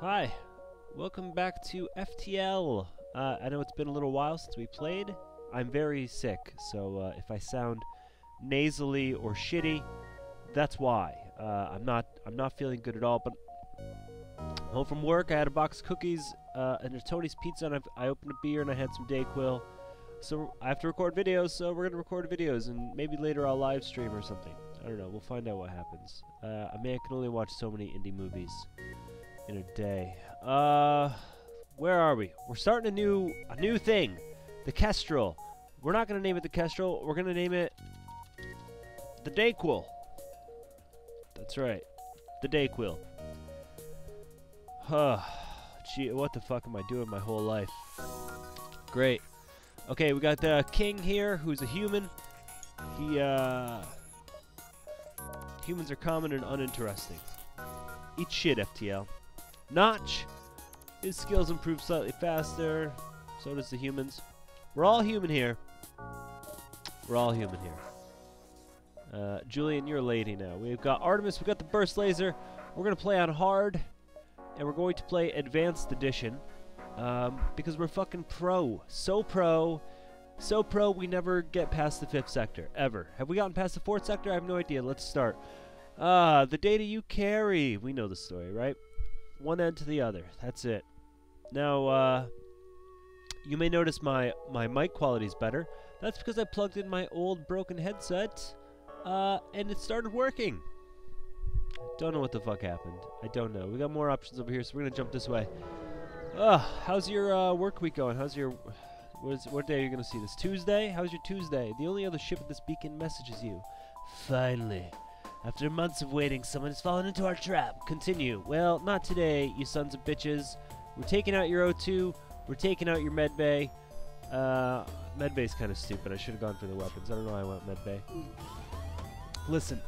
Hi, welcome back to FTL. Uh, I know it's been a little while since we played. I'm very sick, so uh, if I sound nasally or shitty, that's why. Uh, I'm not. I'm not feeling good at all. But home from work, I had a box of cookies uh, and a Tony's pizza, and I've, I opened a beer and I had some Dayquil. So I have to record videos, so we're gonna record videos, and maybe later I'll live stream or something. I don't know. We'll find out what happens. Uh, a man can only watch so many indie movies in a day. Uh, where are we? We're starting a new a new thing, the Kestrel. We're not gonna name it the Kestrel. We're gonna name it the Dayquil. That's right, the Dayquil. Huh. Gee, what the fuck am I doing my whole life? Great. Okay, we got the king here, who's a human. He, uh... Humans are common and uninteresting. Eat shit, FTL. Notch! His skills improve slightly faster. So does the humans. We're all human here. We're all human here. Uh, Julian, you're a lady now. We've got Artemis, we've got the burst laser. We're going to play on hard. And we're going to play advanced edition. Um, because we're fucking pro. So pro. So pro, we never get past the fifth sector. Ever. Have we gotten past the fourth sector? I have no idea. Let's start. Ah, the data you carry. We know the story, right? One end to the other. That's it. Now, uh, you may notice my, my mic quality is better. That's because I plugged in my old broken headset, uh, and it started working. Don't know what the fuck happened. I don't know. We got more options over here, so we're gonna jump this way. Ugh, how's your uh, work week going? How's your... What, is, what day are you to see this? Tuesday? How's your Tuesday? The only other ship at this beacon messages you. Finally. After months of waiting, someone has fallen into our trap. Continue. Well, not today, you sons of bitches. We're taking out your O2. We're taking out your medbay. Uh, medbay's kind of stupid. I should have gone for the weapons. I don't know why I went medbay. Listen,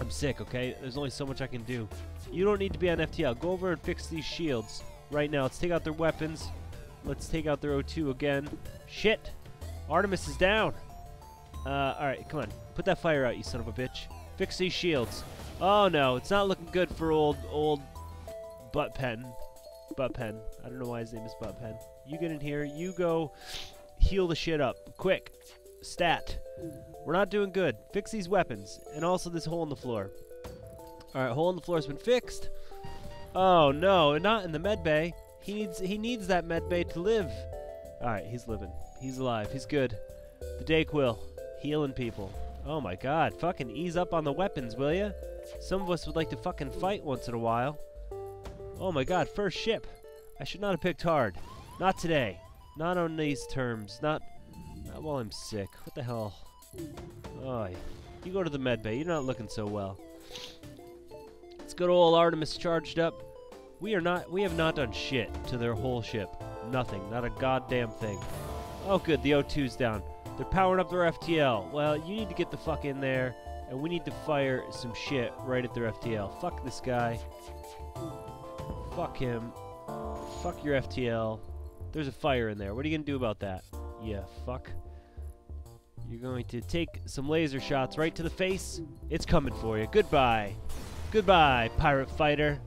I'm sick, okay? There's only so much I can do. You don't need to be on FTL. Go over and fix these shields right now. Let's take out their weapons. Let's take out their O2 again. Shit! Artemis is down! Uh, alright, come on. Put that fire out, you son of a bitch. Fix these shields. Oh no, it's not looking good for old, old Butt Pen. Butt Pen. I don't know why his name is Butt Pen. You get in here. You go heal the shit up. Quick. Stat. We're not doing good. Fix these weapons. And also this hole in the floor. Alright, hole in the floor has been fixed. Oh no, not in the med bay. He needs he needs that med bay to live. Alright, he's living. He's alive. He's good. The Dayquil. Healing people. Oh my god, fucking ease up on the weapons, will ya? Some of us would like to fucking fight once in a while. Oh my god, first ship. I should not have picked hard. Not today. Not on these terms. Not, not while I'm sick. What the hell? Oh, you go to the med bay. You're not looking so well. Let's go to old Artemis charged up. We are not. We have not done shit to their whole ship. Nothing. Not a goddamn thing. Oh, good. The O2's down. They're powering up their FTL. Well, you need to get the fuck in there, and we need to fire some shit right at their FTL. Fuck this guy. Fuck him. Fuck your FTL. There's a fire in there. What are you gonna do about that? Yeah, fuck. You're going to take some laser shots right to the face. It's coming for you. Goodbye. Goodbye, pirate fighter.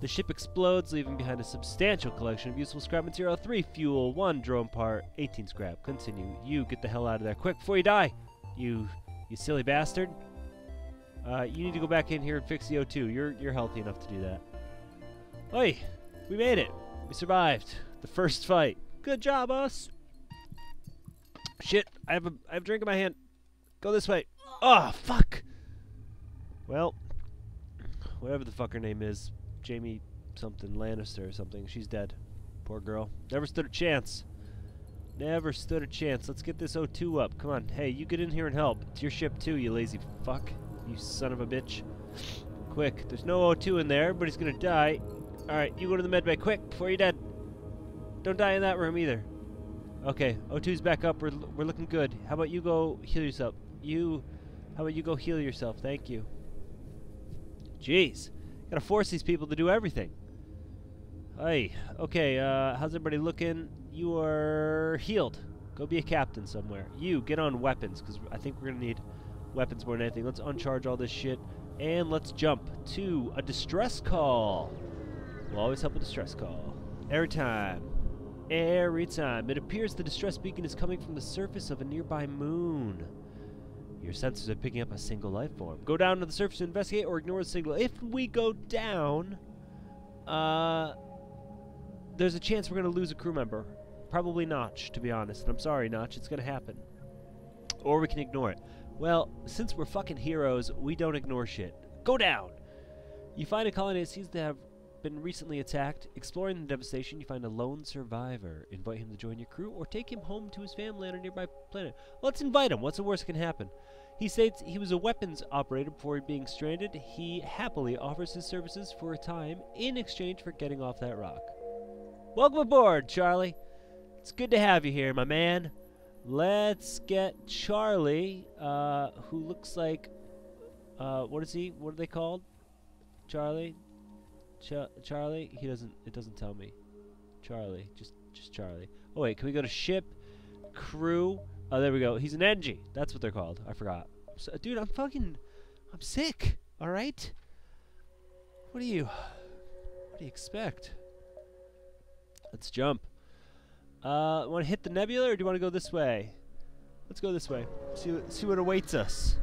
The ship explodes, leaving behind a substantial collection of useful scrap material. 3 fuel, 1 drone part, 18 scrap. Continue. You get the hell out of there quick before you die. You you silly bastard. Uh, you need to go back in here and fix the O2. You're you're healthy enough to do that. Oi! We made it. We survived the first fight. Good job, us. Shit! I have a I have a drink in my hand. Go this way. Oh fuck. Well, whatever the fuck her name is, Jamie something Lannister or something. She's dead. Poor girl. Never stood a chance. Never stood a chance. Let's get this O2 up. Come on. Hey, you get in here and help. It's your ship too, you lazy fuck. You son of a bitch. Quick. There's no O2 in there. Everybody's gonna die. Alright, you go to the medbay quick before you're dead. Don't die in that room either. Okay, O2's back up. We're, we're looking good. How about you go heal yourself? You... How about you go heal yourself? Thank you. Jeez. Gotta force these people to do everything. Hey, okay, uh, how's everybody looking? You are healed. Go be a captain somewhere. You, get on weapons, because I think we're gonna need weapons more than anything. Let's uncharge all this shit, and let's jump to a distress call. We'll always help a distress call. Every time. Every time. It appears the distress beacon is coming from the surface of a nearby moon. Your sensors are picking up a single life form. Go down to the surface to investigate or ignore the signal. If we go down, uh, there's a chance we're going to lose a crew member. Probably Notch, to be honest. And I'm sorry, Notch. It's going to happen. Or we can ignore it. Well, since we're fucking heroes, we don't ignore shit. Go down! You find a colony that seems to have been recently attacked. Exploring the devastation, you find a lone survivor. Invite him to join your crew or take him home to his family on a nearby planet. Let's invite him. What's the worst that can happen? He states he was a weapons operator before being stranded. He happily offers his services for a time in exchange for getting off that rock. Welcome aboard, Charlie. It's good to have you here, my man. Let's get Charlie, uh, who looks like, uh, what is he? What are they called? Charlie? Ch Charlie? He doesn't, it doesn't tell me. Charlie, just, just Charlie. Oh wait, can we go to ship, crew? Oh, there we go. He's an Engi. That's what they're called. I forgot. So, dude, I'm fucking, I'm sick. All right. What do you, what do you expect? Let's jump. Uh, want to hit the nebula, or do you want to go this way? Let's go this way. See, see what awaits us.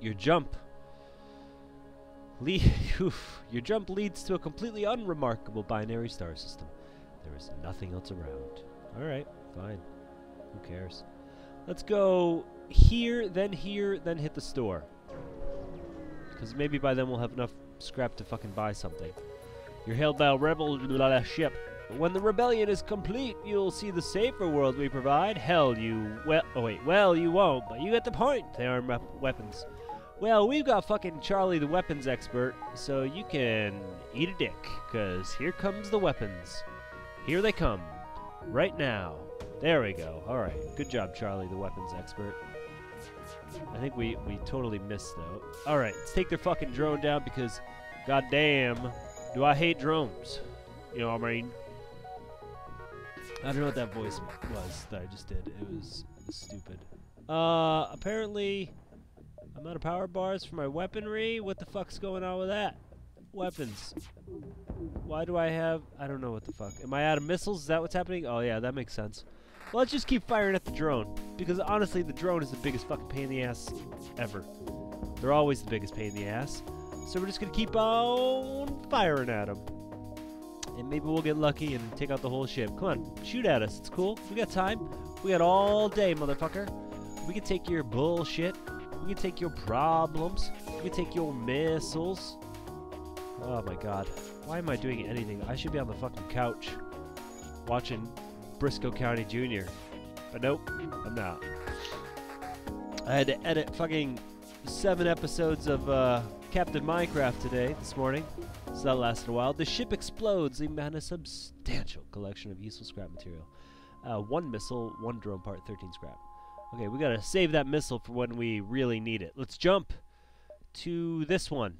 Your jump. Le your jump leads to a completely unremarkable binary star system. There is nothing else around. Alright, fine. Who cares? Let's go here, then here, then hit the store. Because maybe by then we'll have enough scrap to fucking buy something. You're hailed by a rebel ship. When the rebellion is complete, you'll see the safer world we provide. Hell, you well, oh wait, well you won't, but you get the point. They arm weapons. Well, we've got fucking Charlie the weapons expert, so you can eat a dick, cause here comes the weapons. Here they come, right now. There we go. All right, good job, Charlie the weapons expert. I think we we totally missed though. All right, let's take their fucking drone down because, goddamn, do I hate drones? You know what I mean? I don't know what that voice was that I just did. It was, it was stupid. Uh, apparently, I'm out of power bars for my weaponry. What the fuck's going on with that? Weapons. Why do I have... I don't know what the fuck. Am I out of missiles? Is that what's happening? Oh, yeah, that makes sense. Well, let's just keep firing at the drone. Because honestly, the drone is the biggest fucking pain in the ass ever. They're always the biggest pain in the ass. So we're just going to keep on firing at them. And maybe we'll get lucky and take out the whole ship. Come on, shoot at us. It's cool. We got time. We got all day, motherfucker. We can take your bullshit. We can take your problems. We can take your missiles. Oh my god. Why am I doing anything? I should be on the fucking couch watching Brisco County Jr. But nope, I'm not. I had to edit fucking seven episodes of uh, Captain Minecraft today, this morning. So that lasted a while. The ship explodes, leaving behind a substantial collection of useful scrap material. Uh, one missile, one drone part, 13 scrap. Okay, we gotta save that missile for when we really need it. Let's jump to this one.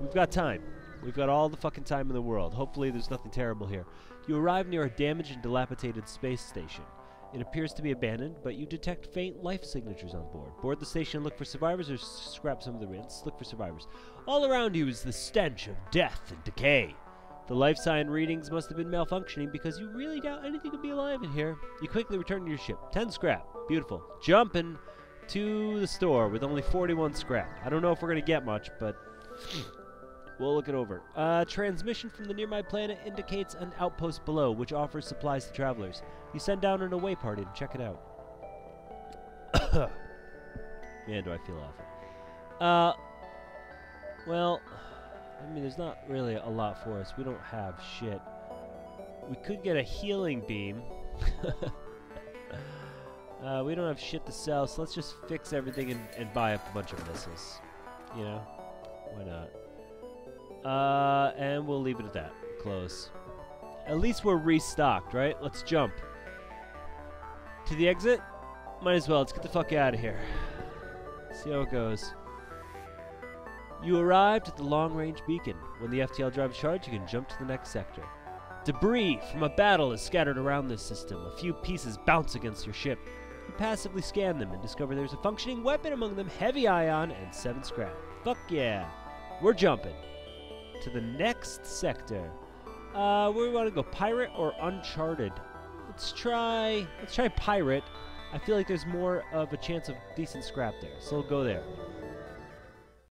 We've got time. We've got all the fucking time in the world. Hopefully there's nothing terrible here. You arrive near a damaged and dilapidated space station. It appears to be abandoned, but you detect faint life signatures on board. Board the station, look for survivors, or scrap some of the rents. Look for survivors. All around you is the stench of death and decay. The life sign readings must have been malfunctioning because you really doubt anything could be alive in here. You quickly return to your ship. 10 scrap. Beautiful. Jumping to the store with only 41 scrap. I don't know if we're going to get much, but we'll look it over. Uh, transmission from the nearby planet indicates an outpost below, which offers supplies to travelers. You send down an away party to check it out. Man, do I feel awful. Uh, well, I mean, there's not really a lot for us. We don't have shit. We could get a healing beam. uh, we don't have shit to sell, so let's just fix everything and, and buy up a bunch of missiles. You know? Why not? Uh, and we'll leave it at that. Close. At least we're restocked, right? Let's jump. To the exit? Might as well. Let's get the fuck out of here. See how it goes. You arrived at the long-range beacon. When the FTL drives charge, you can jump to the next sector. Debris from a battle is scattered around this system. A few pieces bounce against your ship. You passively scan them and discover there's a functioning weapon among them, heavy ion, and seven scrap. Fuck yeah. We're jumping. to the next sector. Uh, where we want to go, pirate or uncharted? Let's try. Let's try pirate. I feel like there's more of a chance of decent scrap there, so we'll go there.